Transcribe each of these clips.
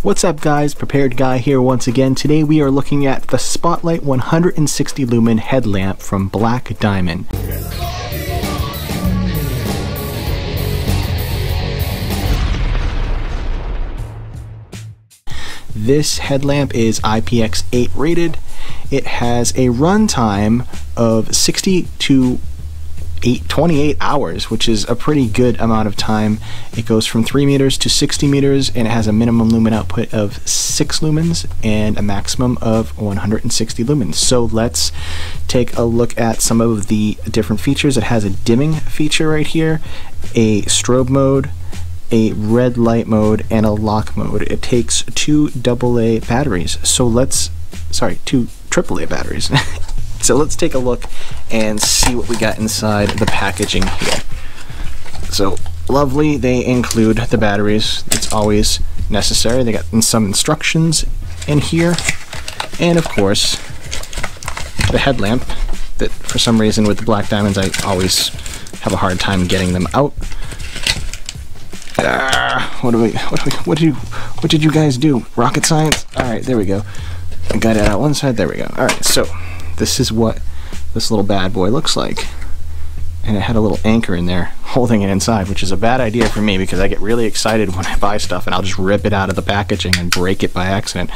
What's up guys, Prepared Guy here once again. Today we are looking at the Spotlite 160 lumen headlamp from Black Diamond. This headlamp is IPX8 rated. It has a runtime of 60 to eight, 28 hours, which is a pretty good amount of time. It goes from 3 meters to 60 meters and it has a minimum lumen output of 6 lumens and a maximum of 160 lumens. So let's take a look at some of the different features. It has a dimming feature right here, a strobe mode, a red light mode, and a lock mode. It takes two AA batteries. So let's, sorry, two AAA batteries. So let's take a look and see what we got inside the packaging here. So lovely, they include the batteries. It's always necessary. They got some instructions in here. And of course, the headlamp that for some reason with the black diamonds I always have a hard time getting them out. Ah, what do we what do we what did you what did you guys do? Rocket science? Alright, there we go. I got it out one side, there we go. Alright, so this is what this little bad boy looks like. And it had a little anchor in there holding it inside, which is a bad idea for me because I get really excited when I buy stuff and I'll just rip it out of the packaging and break it by accident.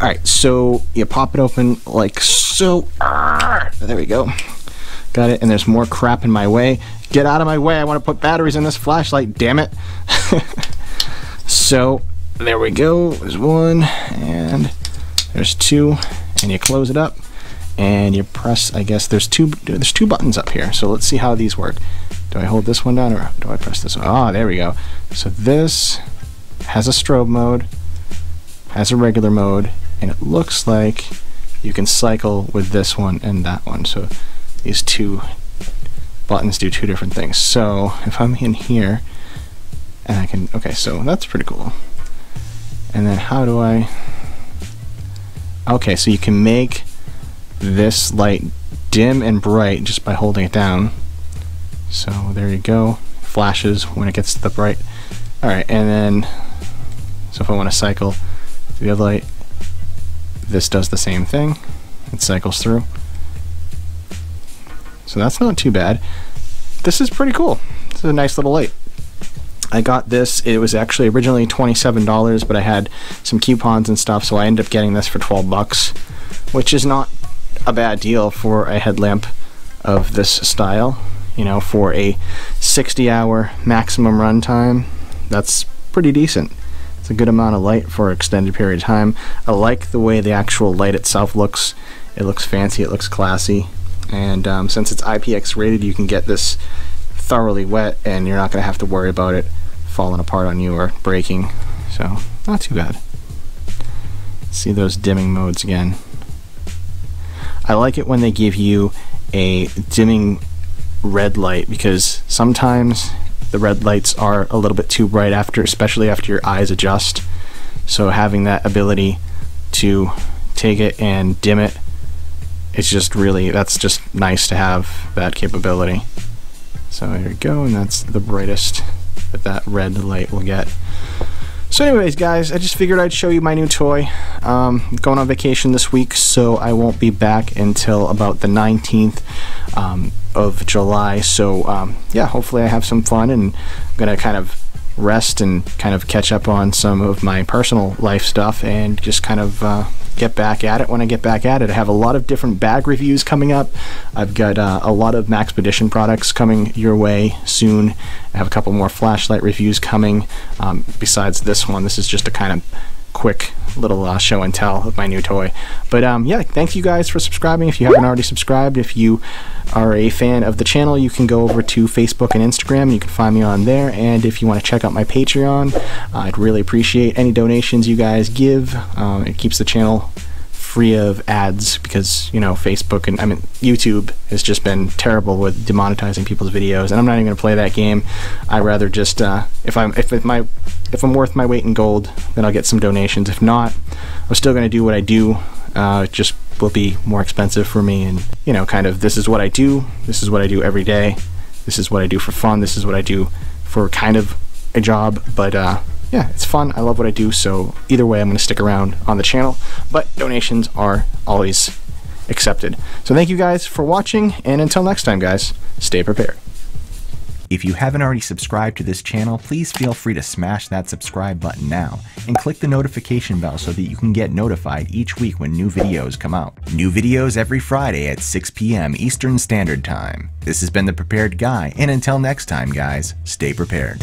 All right, so you pop it open like so. There we go. Got it, and there's more crap in my way. Get out of my way, I want to put batteries in this flashlight, damn it. so, there we go, there's one, and there's two, and you close it up and you press I guess there's two there's two buttons up here. So let's see how these work. Do I hold this one down or do I press this one? ah there we go. So this has a strobe mode has a regular mode and it looks like you can cycle with this one and that one. So these two buttons do two different things. So if I'm in here and I can okay so that's pretty cool. And then how do I okay so you can make this light dim and bright just by holding it down. So there you go. Flashes when it gets to the bright. Alright, and then, so if I want to cycle the other light, this does the same thing. It cycles through. So that's not too bad. This is pretty cool. This is a nice little light. I got this, it was actually originally $27, but I had some coupons and stuff, so I ended up getting this for 12 bucks, which is not a bad deal for a headlamp of this style. You know, for a 60 hour maximum runtime, that's pretty decent. It's a good amount of light for an extended period of time. I like the way the actual light itself looks. It looks fancy, it looks classy. And um, since it's IPX rated, you can get this thoroughly wet and you're not going to have to worry about it falling apart on you or breaking. So, not too bad. See those dimming modes again. I like it when they give you a dimming red light because sometimes the red lights are a little bit too bright after, especially after your eyes adjust. So having that ability to take it and dim it, it's just really, that's just nice to have that capability. So there you go, and that's the brightest that that red light will get. So anyways, guys, I just figured I'd show you my new toy. Um, going on vacation this week, so I won't be back until about the 19th um, of July. So um, yeah, hopefully I have some fun and I'm going to kind of rest and kind of catch up on some of my personal life stuff and just kind of uh, get back at it when I get back at it. I have a lot of different bag reviews coming up. I've got uh, a lot of Maxpedition products coming your way soon. I have a couple more flashlight reviews coming um, besides this one. This is just a kind of quick little uh, show and tell of my new toy. But um, yeah, thank you guys for subscribing. If you haven't already subscribed, if you are a fan of the channel, you can go over to Facebook and Instagram. You can find me on there. And if you want to check out my Patreon, I'd really appreciate any donations you guys give. Um, it keeps the channel free of ads because you know Facebook and I mean YouTube has just been terrible with demonetizing people's videos, and I'm not even gonna play that game. I rather just uh, if I'm if my if I'm worth my weight in gold, then I'll get some donations. If not, I'm still gonna do what I do. Uh, just will be more expensive for me, and you know, kind of this is what I do. This is what I do every day. This is what I do for fun. This is what I do for kind of a job, but uh, yeah, it's fun. I love what I do. So either way, I'm going to stick around on the channel. But donations are always accepted. So thank you guys for watching. And until next time, guys, stay prepared. If you haven't already subscribed to this channel, please feel free to smash that subscribe button now and click the notification bell so that you can get notified each week when new videos come out. New videos every Friday at 6 p.m. Eastern Standard Time. This has been The Prepared Guy, and until next time, guys, stay prepared.